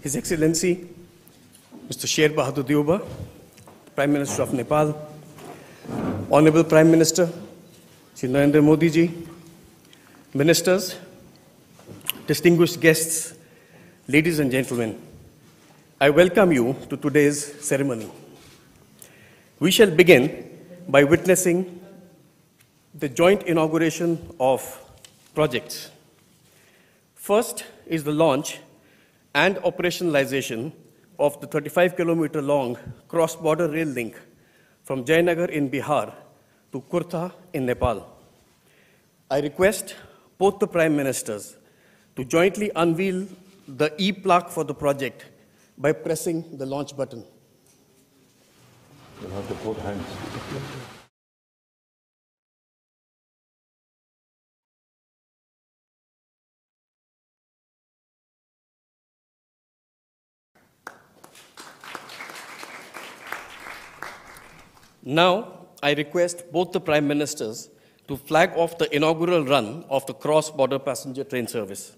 His Excellency, Mr. Sher Bahadur Deuba, Prime Minister of Nepal, Honorable Prime Minister, Shri Narendra Modi ji, ministers, distinguished guests, ladies and gentlemen, I welcome you to today's ceremony. We shall begin by witnessing the joint inauguration of projects. First is the launch and operationalization of the 35 kilometer long cross border rail link from Jaynagar in Bihar to Kurtha in Nepal. I request both the Prime Ministers to jointly unveil the e plaque for the project by pressing the launch button. You'll have to put hands. Now, I request both the Prime Ministers to flag off the inaugural run of the cross border passenger train service.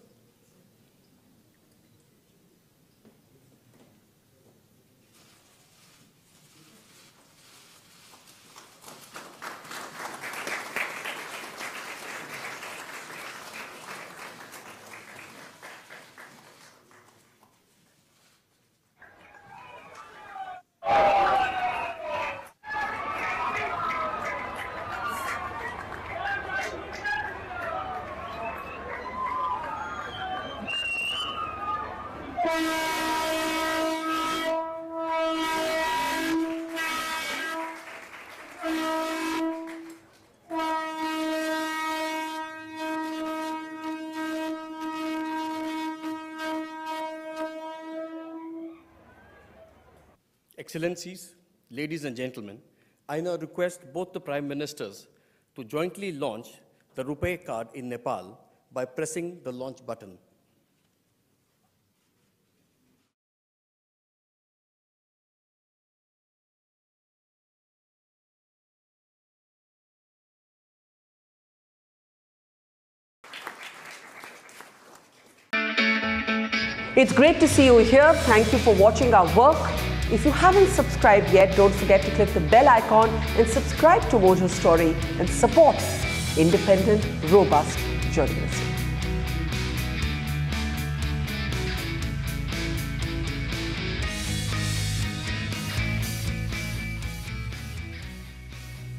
Excellencies, ladies and gentlemen, I now request both the Prime Ministers to jointly launch the RuPay card in Nepal by pressing the launch button. It's great to see you here. Thank you for watching our work. If you haven't subscribed yet, don't forget to click the bell icon and subscribe to Mojo Story and support independent, robust journalism.